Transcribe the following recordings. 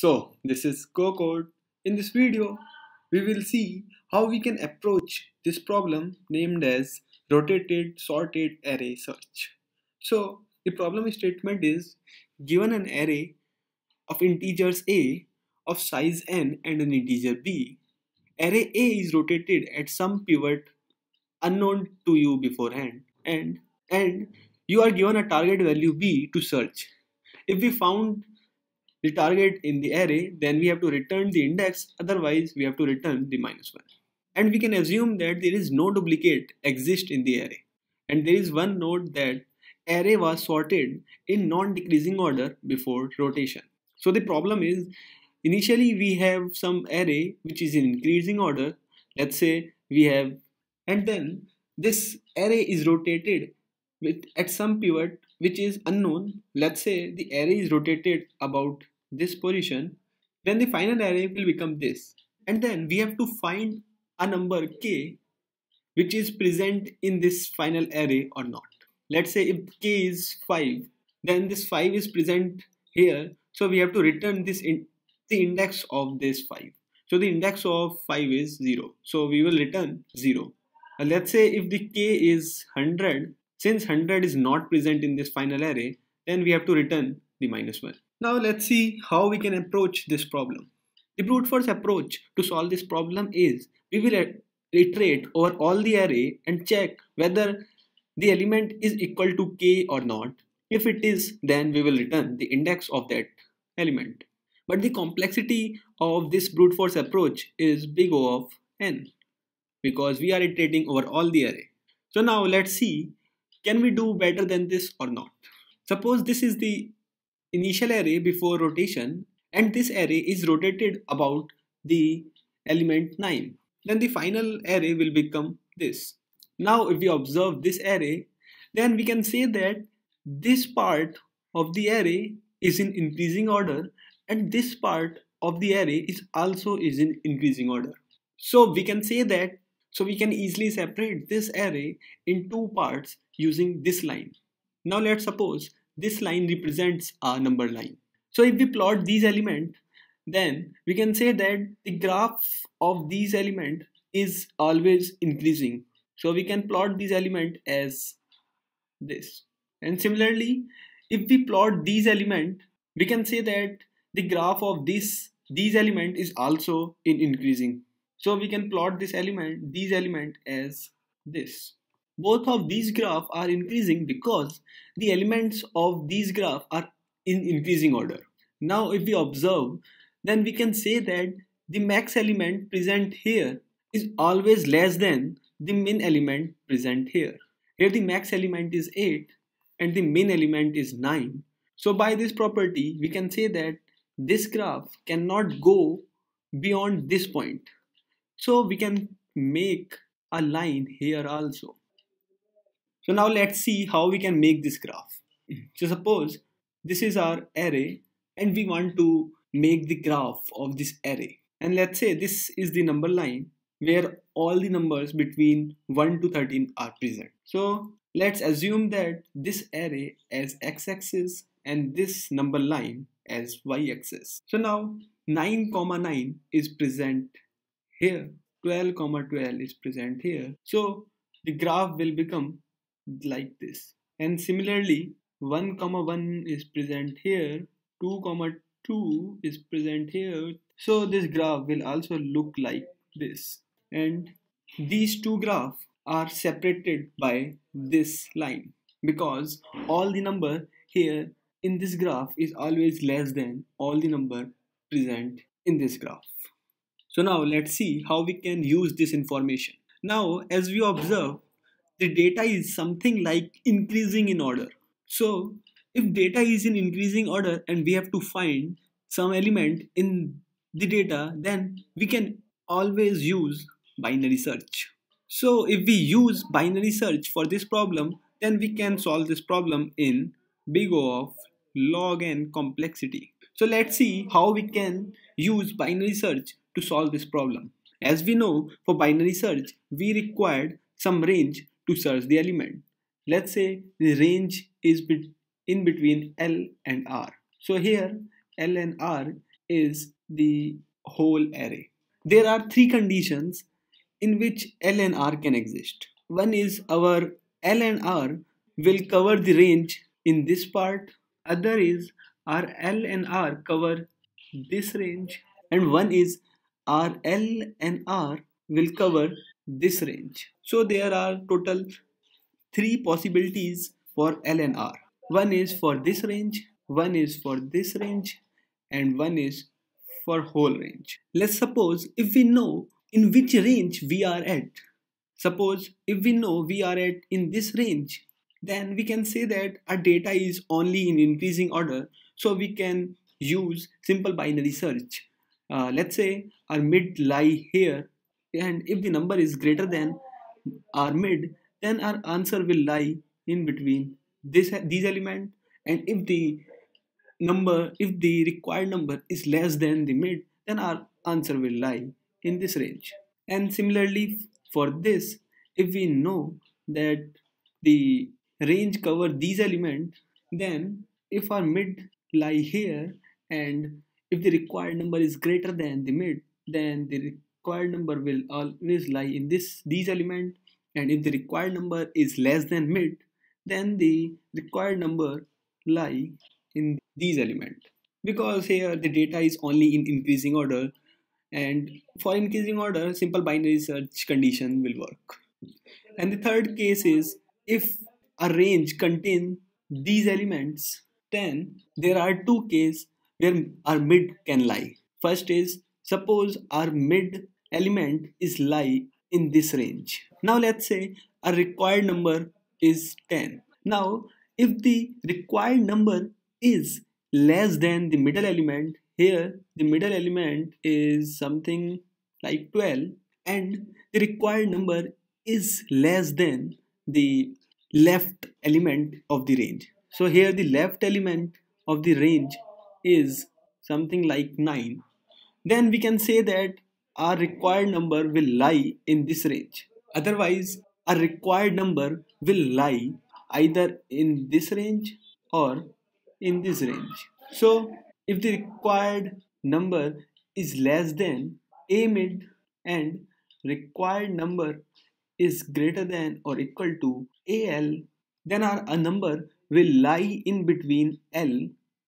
So this is GoCode. In this video, we will see how we can approach this problem named as rotated sorted array search. So the problem statement is given an array of integers a of size n and an integer b. Array a is rotated at some pivot unknown to you beforehand and and you are given a target value b to search. If we found the target in the array, then we have to return the index, otherwise we have to return the minus 1. And we can assume that there is no duplicate exist in the array. And there is one note that array was sorted in non-decreasing order before rotation. So the problem is, initially we have some array which is in increasing order. Let's say we have, and then this array is rotated with at some pivot which is unknown, let's say the array is rotated about this position, then the final array will become this. And then we have to find a number k which is present in this final array or not. Let's say if k is 5, then this 5 is present here. So we have to return this in the index of this 5. So the index of 5 is 0. So we will return 0. Uh, let's say if the k is 100 since 100 is not present in this final array, then we have to return the minus 1. Now let's see how we can approach this problem. The brute force approach to solve this problem is we will iterate over all the array and check whether the element is equal to k or not. If it is, then we will return the index of that element. But the complexity of this brute force approach is big O of n because we are iterating over all the array. So now let's see can we do better than this or not? Suppose this is the initial array before rotation and this array is rotated about the element 9. Then the final array will become this. Now if we observe this array, then we can say that this part of the array is in increasing order and this part of the array is also is in increasing order. So we can say that so we can easily separate this array in two parts using this line. Now let's suppose this line represents a number line. So if we plot these elements, then we can say that the graph of these elements is always increasing. So we can plot these elements as this. And similarly, if we plot these elements, we can say that the graph of this these element is also in increasing. So we can plot this element, these element as this both of these graphs are increasing because the elements of these graphs are in increasing order. Now if we observe then we can say that the max element present here is always less than the min element present here. Here the max element is 8 and the min element is 9. So by this property we can say that this graph cannot go beyond this point. So we can make a line here also. So now let's see how we can make this graph. So suppose this is our array and we want to make the graph of this array. And let's say this is the number line where all the numbers between 1 to 13 are present. So let's assume that this array as x-axis and this number line as y-axis. So now 9 comma 9 is present here 12 comma 12 is present here. So the graph will become like this. And similarly 1 comma 1 is present here 2 comma 2 is present here. So this graph will also look like this. And these two graphs are separated by this line because all the number here in this graph is always less than all the number present in this graph. So now let's see how we can use this information. Now as we observe the data is something like increasing in order. So if data is in increasing order and we have to find some element in the data, then we can always use binary search. So if we use binary search for this problem, then we can solve this problem in big O of log n complexity. So let's see how we can use binary search to solve this problem. As we know, for binary search, we required some range to search the element. Let's say the range is in between L and R. So here L and R is the whole array. There are three conditions in which L and R can exist. One is our L and R will cover the range in this part. Other is our L and R cover this range. And one is our L and R will cover this range. So there are total three possibilities for L and R. One is for this range, one is for this range, and one is for whole range. Let's suppose if we know in which range we are at. Suppose if we know we are at in this range, then we can say that our data is only in increasing order. So we can use simple binary search. Uh, let's say our mid lie here and if the number is greater than our mid then our answer will lie in between this these element. And if the number if the required number is less than the mid then our answer will lie in this range. And similarly for this if we know that the range cover these elements then if our mid lie here and if the required number is greater than the mid then the required number will always lie in this these element. And if the required number is less than mid then the required number lie in these element. Because here the data is only in increasing order. And for increasing order simple binary search condition will work. And the third case is if a range contain these elements then there are two cases where our mid can lie. First is suppose our mid element is lie in this range. Now let's say a required number is 10 now if the required number is less than the middle element here the middle element is something like 12 and the required number is less than the left element of the range. So here the left element of the range is something like 9 then we can say that our required number will lie in this range. Otherwise a required number will lie either in this range or in this range. So if the required number is less than a mid and required number is greater than or equal to al then our a number will lie in between l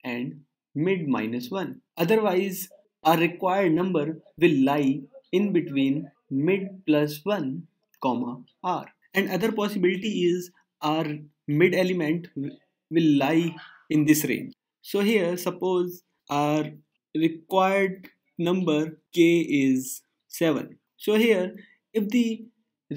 and mid minus 1 otherwise our required number will lie in between mid plus 1 comma r. And other possibility is our mid element will lie in this range. So here suppose our required number k is 7 so here if the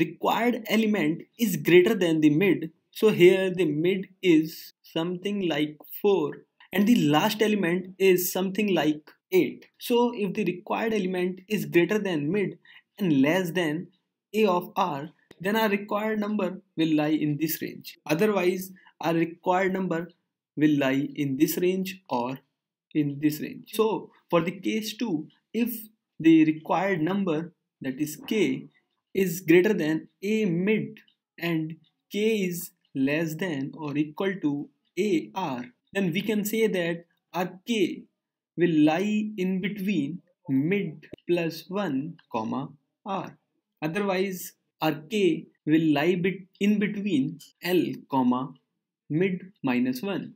required element is greater than the mid so here the mid is something like 4 and the last element is something like 8 so if the required element is greater than mid and less than a of r then our required number will lie in this range otherwise our required number will lie in this range or in this range. So for the case 2, if the required number that is k is greater than a mid and k is less than or equal to a r, then we can say that our k will lie in between mid plus 1 comma r. Otherwise, our k will lie bit in between l comma mid minus 1.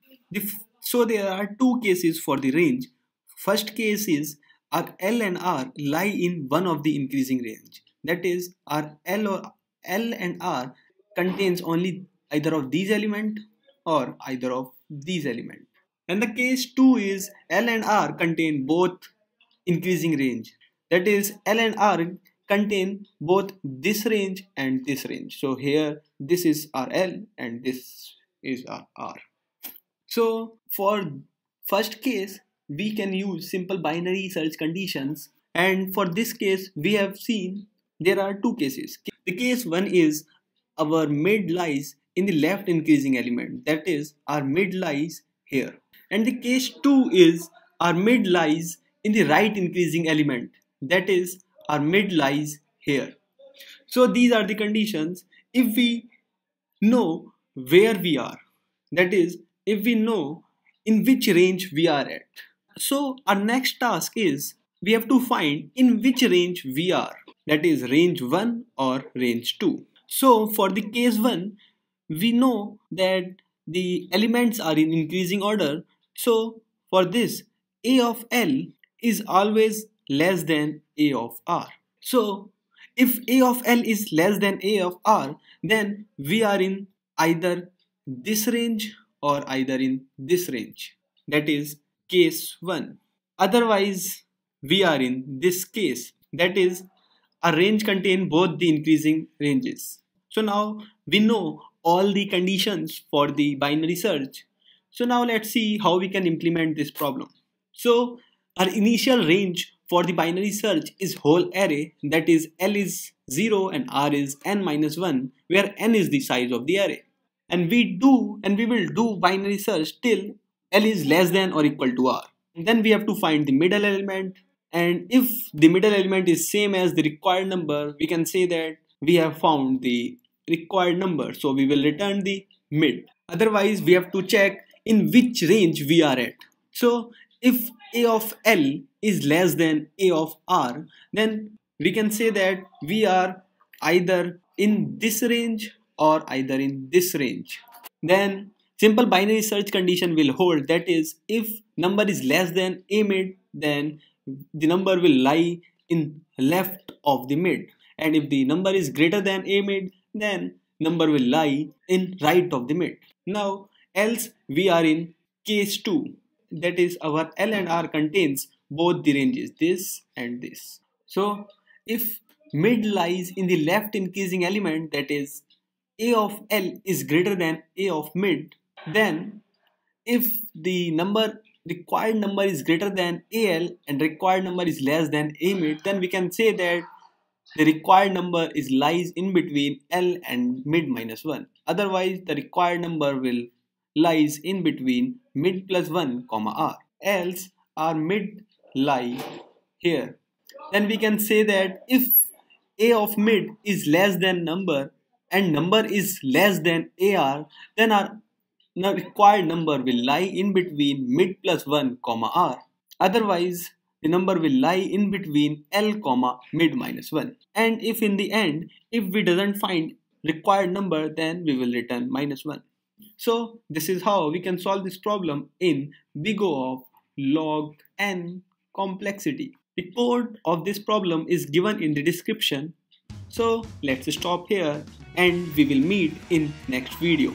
So there are two cases for the range. First case is our L and R lie in one of the increasing range. That is our L or L and R contains only either of these element or either of these elements. And the case 2 is L and R contain both increasing range. That is L and R contain both this range and this range. So here this is our L and this is our R. So for first case, we can use simple binary search conditions. And for this case, we have seen there are two cases. The case one is our mid lies in the left increasing element. That is our mid lies here. And the case two is our mid lies in the right increasing element. That is our mid lies here. So these are the conditions if we know where we are. That is if we know in which range we are at. So our next task is we have to find in which range we are that is range 1 or range 2. So for the case 1 we know that the elements are in increasing order. So for this a of L is always less than a of R. So if a of L is less than a of R then we are in either this range or either in this range. That is case 1 otherwise we are in this case. That is a range contain both the increasing ranges. So now we know all the conditions for the binary search. So now let's see how we can implement this problem. So our initial range for the binary search is whole array that is L is 0 and R is n minus 1 where n is the size of the array. And we do and we will do binary search till L is less than or equal to R. And then we have to find the middle element. And if the middle element is same as the required number we can say that we have found the required number. So we will return the mid. Otherwise we have to check in which range we are at. So if a of L is less than a of R then we can say that we are either in this range or either in this range. Then simple binary search condition will hold. That is if number is less than a mid then the number will lie in left of the mid. And if the number is greater than a mid then number will lie in right of the mid now else we are in case 2 that is our L and R contains both the ranges this and this. So if mid lies in the left increasing element that is a of L is greater than a of mid then if the number required number is greater than AL and required number is less than A mid then we can say that the required number is lies in between L and mid minus 1 otherwise the required number will lies in between mid plus 1 comma R. Else our mid lie here. Then we can say that if A of mid is less than number and number is less than AR then our required number will lie in between mid plus 1 comma r. Otherwise, the number will lie in between L comma mid minus 1. And if in the end, if we doesn't find required number, then we will return minus 1. So this is how we can solve this problem in big O of log n complexity. The code of this problem is given in the description. So let's stop here and we will meet in next video.